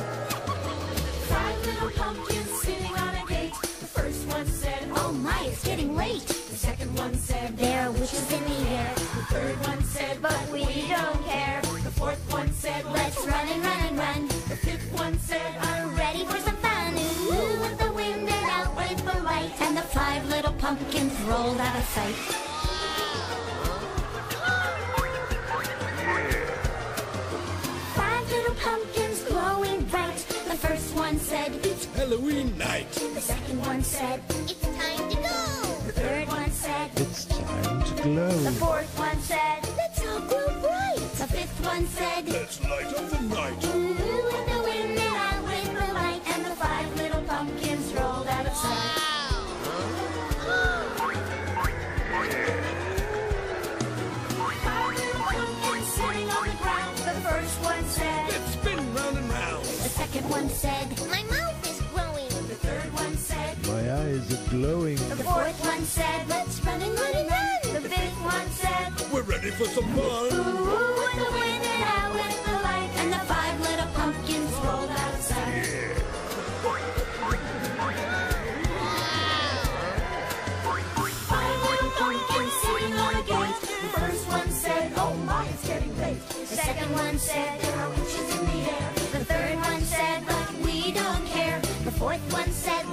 Five little pumpkins sitting on a gate. The first one said, Oh my, it's getting late. The second one said, There are witches in the air. The third one said, But we don't care. The fourth one said, Let's run and run and run. The fifth one said, I'm ready for some fun. Ooh, with the wind and out with the light. And the five little pumpkins rolled out of sight. Halloween night. The second one said, It's time to go. The third one said, It's time to glow. The fourth one said, Let's all glow bright. The fifth one said, Let's light up the night. Ooh, with the wind and out with the light. And the five little pumpkins rolled out of sight. Five little glowing. The fourth one said, let's run and run and run. The fifth one said, we're ready for some fun. Ooh, ooh with the wind and out with the light. And the five little pumpkins rolled outside. Yeah. Five little pumpkins sitting on a gate. The first one said, oh my, it's getting late. The second one said, there are witches in the air. The third one said, but we don't care. The fourth one said,